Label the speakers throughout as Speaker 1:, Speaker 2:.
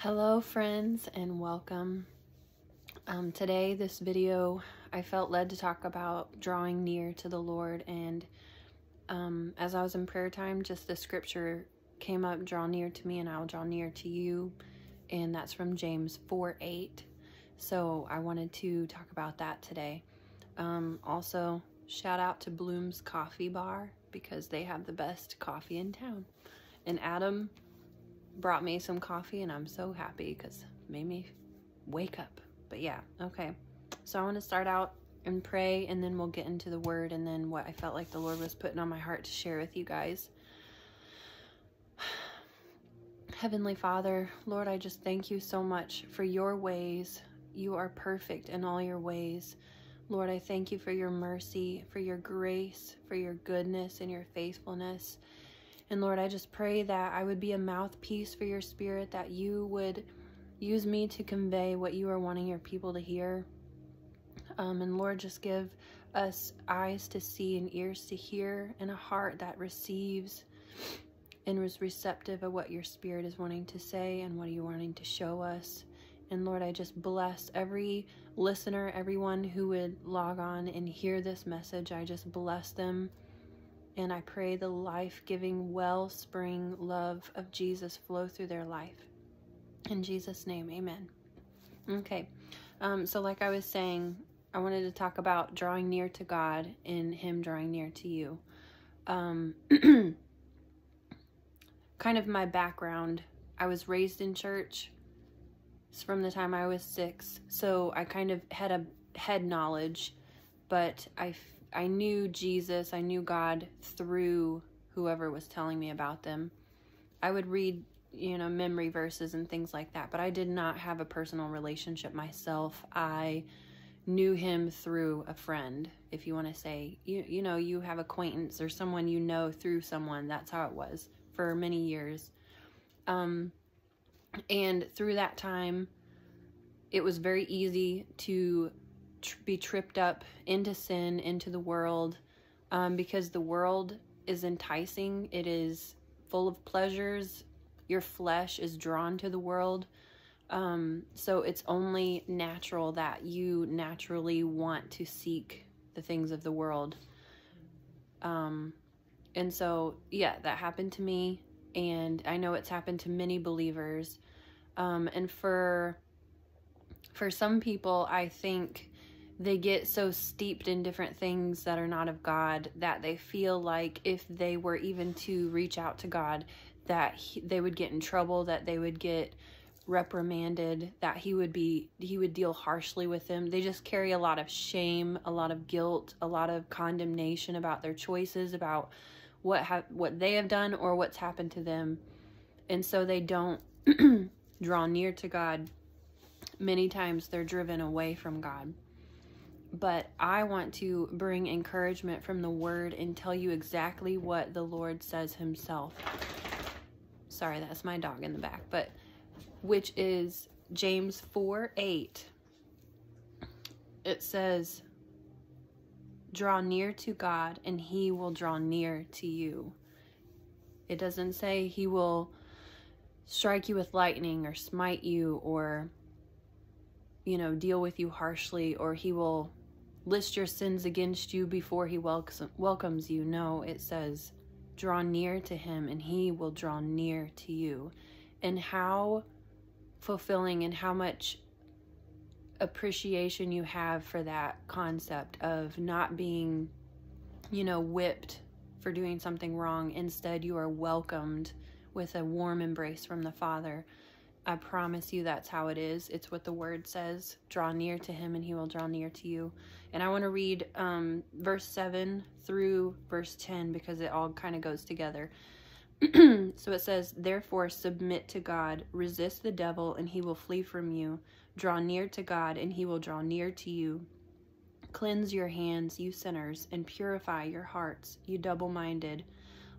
Speaker 1: Hello, friends, and welcome. Um, today, this video, I felt led to talk about drawing near to the Lord. And um, as I was in prayer time, just the scripture came up draw near to me, and I will draw near to you. And that's from James 4 8. So I wanted to talk about that today. Um, also, shout out to Bloom's Coffee Bar because they have the best coffee in town. And Adam brought me some coffee and I'm so happy because made me wake up. But yeah, okay. So I want to start out and pray and then we'll get into the word and then what I felt like the Lord was putting on my heart to share with you guys. Heavenly Father, Lord, I just thank you so much for your ways. You are perfect in all your ways. Lord, I thank you for your mercy, for your grace, for your goodness and your faithfulness. And Lord, I just pray that I would be a mouthpiece for your spirit, that you would use me to convey what you are wanting your people to hear. Um, and Lord, just give us eyes to see and ears to hear and a heart that receives and is receptive of what your spirit is wanting to say and what you're wanting to show us. And Lord, I just bless every listener, everyone who would log on and hear this message. I just bless them. And I pray the life giving wellspring love of Jesus flow through their life. In Jesus' name, amen. Okay, um, so like I was saying, I wanted to talk about drawing near to God and Him drawing near to you. Um, kind of my background I was raised in church from the time I was six. So I kind of had a head knowledge, but I, I knew Jesus, I knew God through whoever was telling me about them. I would read, you know, memory verses and things like that, but I did not have a personal relationship myself. I knew him through a friend, if you want to say, you, you know, you have acquaintance or someone you know through someone. That's how it was for many years. Um, and through that time, it was very easy to tr- be tripped up into sin, into the world, um, because the world is enticing. It is full of pleasures. Your flesh is drawn to the world. Um, so it's only natural that you naturally want to seek the things of the world. Um, and so, yeah, that happened to me. And I know it's happened to many believers. Um, and for for some people, I think they get so steeped in different things that are not of God that they feel like if they were even to reach out to God, that he, they would get in trouble, that they would get reprimanded, that he would be he would deal harshly with them. They just carry a lot of shame, a lot of guilt, a lot of condemnation about their choices, about what have what they have done or what's happened to them. And so they don't draw near to God, many times they're driven away from God. But I want to bring encouragement from the word and tell you exactly what the Lord says himself. Sorry, that's my dog in the back, but which is James 4 8. It says, Draw near to God, and he will draw near to you. It doesn't say he will strike you with lightning or smite you or you know deal with you harshly or he will list your sins against you before he welcomes you. No it says draw near to him and he will draw near to you. And how fulfilling and how much appreciation you have for that concept of not being you know whipped for doing something wrong. Instead you are welcomed with a warm embrace from the Father. I promise you that's how it is. It's what the word says. Draw near to him and he will draw near to you. And I want to read um, verse 7 through verse 10 because it all kind of goes together. so it says, Therefore, submit to God, resist the devil, and he will flee from you. Draw near to God, and he will draw near to you. Cleanse your hands, you sinners, and purify your hearts, you double minded.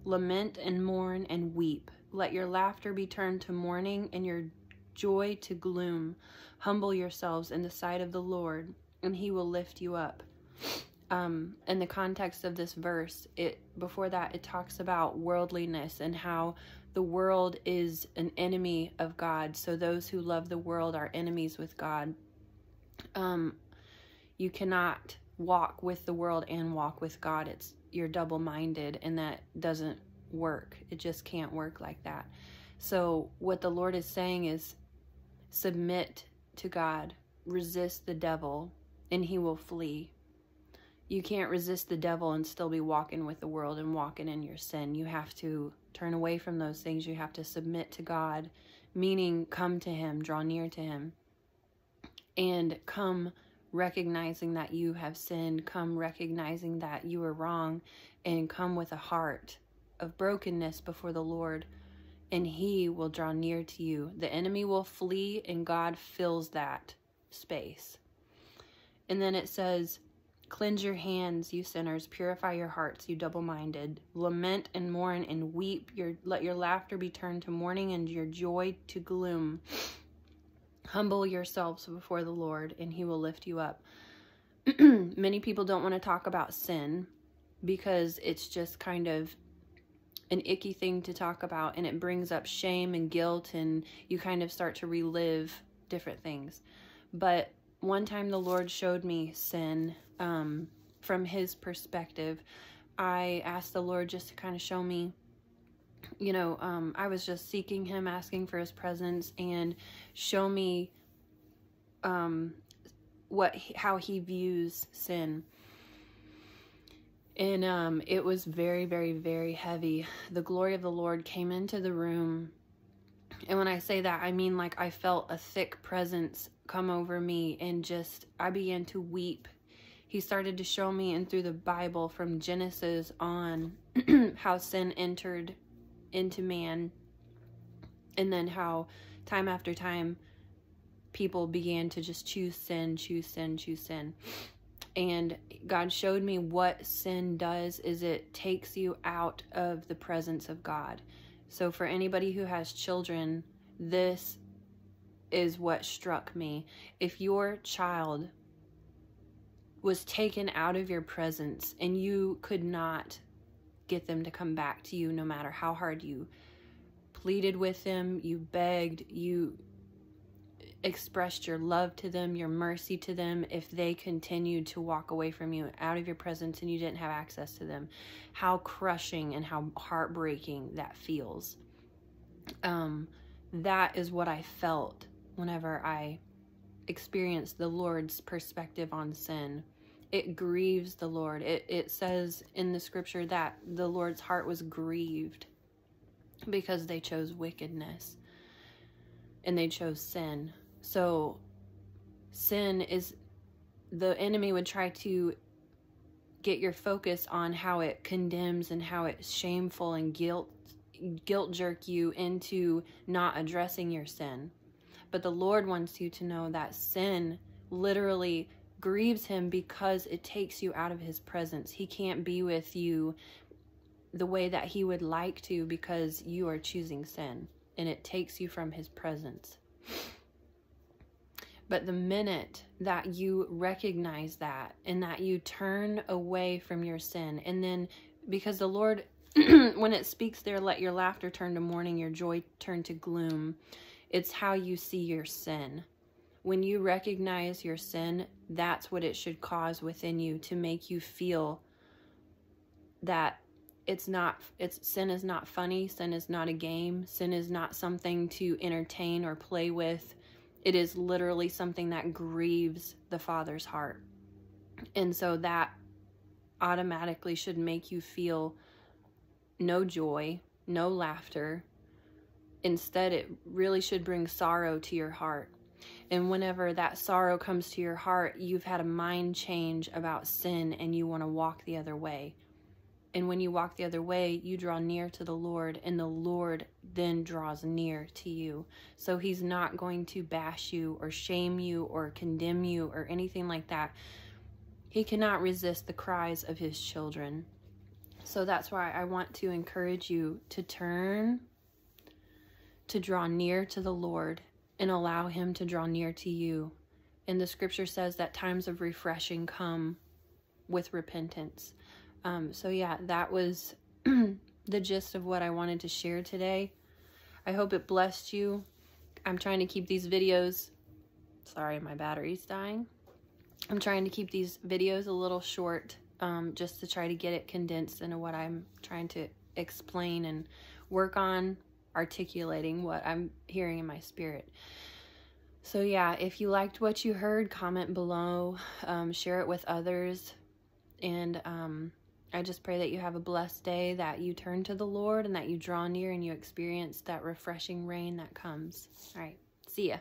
Speaker 1: Lament and mourn and weep. Let your laughter be turned to mourning and your joy to gloom. Humble yourselves in the sight of the Lord, and he will lift you up. Um, in the context of this verse, it before that it talks about worldliness and how the world is an enemy of God. So those who love the world are enemies with God. Um, you cannot walk with the world and walk with God. It's you're double minded, and that doesn't work. It just can't work like that. So, what the Lord is saying is submit to God, resist the devil, and he will flee. You can't resist the devil and still be walking with the world and walking in your sin. You have to turn away from those things. You have to submit to God, meaning come to Him, draw near to Him, and come recognizing that you have sinned, come recognizing that you are wrong, and come with a heart of brokenness before the Lord, and He will draw near to you. The enemy will flee, and God fills that space. And then it says, Cleanse your hands, you sinners. Purify your hearts, you double-minded. Lament and mourn and weep. Your, let your laughter be turned to mourning and your joy to gloom. Humble yourselves before the Lord, and he will lift you up. Many people don't want to talk about sin because it's just kind of an icky thing to talk about, and it brings up shame and guilt, and you kind of start to relive different things. But one time the Lord showed me sin um, from his perspective. I asked the Lord just to kind of show me, you know, um, I was just seeking him, asking for his presence, and show me um, what how he views sin. And um, it was very, very, very heavy. The glory of the Lord came into the room. And when I say that, I mean like I felt a thick presence come over me and just I began to weep. He started to show me and through the Bible from Genesis on how sin entered into man and then how time after time people began to just choose sin, choose sin, choose sin. And God showed me what sin does is it takes you out of the presence of God. So for anybody who has children, this is what struck me. If your child was taken out of your presence and you could not get them to come back to you no matter how hard you pleaded with them, you begged, you expressed your love to them, your mercy to them, if they continued to walk away from you out of your presence and you didn't have access to them, how crushing and how heartbreaking that feels. Um, that is what I felt whenever I experienced the Lord's perspective on sin. It grieves the Lord. It, it says in the scripture that the Lord's heart was grieved because they chose wickedness and they chose sin. So, sin is the enemy would try to get your focus on how it condemns and how it's shameful and guilt guilt jerk you into not addressing your sin. But the Lord wants you to know that sin literally grieves him because it takes you out of his presence. He can't be with you the way that he would like to because you are choosing sin and it takes you from his presence. But the minute that you recognize that and that you turn away from your sin, and then because the Lord, when it speaks there, let your laughter turn to mourning, your joy turn to gloom. It's how you see your sin. When you recognize your sin, that's what it should cause within you to make you feel that it's not it's sin is not funny, sin is not a game, sin is not something to entertain or play with. It is literally something that grieves the Father's heart. And so that automatically should make you feel no joy, no laughter, Instead, it really should bring sorrow to your heart. And whenever that sorrow comes to your heart, you've had a mind change about sin and you want to walk the other way. And when you walk the other way, you draw near to the Lord, and the Lord then draws near to you. So He's not going to bash you or shame you or condemn you or anything like that. He cannot resist the cries of His children. So that's why I want to encourage you to turn to draw near to the Lord and allow Him to draw near to you. And the scripture says that times of refreshing come with repentance. Um, so, yeah, that was the gist of what I wanted to share today. I hope it blessed you. I'm trying to keep these videos. Sorry, my battery's dying. I'm trying to keep these videos a little short um, just to try to get it condensed into what I'm trying to explain and work on articulating what I'm hearing in my spirit. So, yeah, if you liked what you heard, comment below, um, share it with others, and um, I just pray that you have a blessed day, that you turn to the Lord, and that you draw near and you experience that refreshing rain that comes. All right, see ya.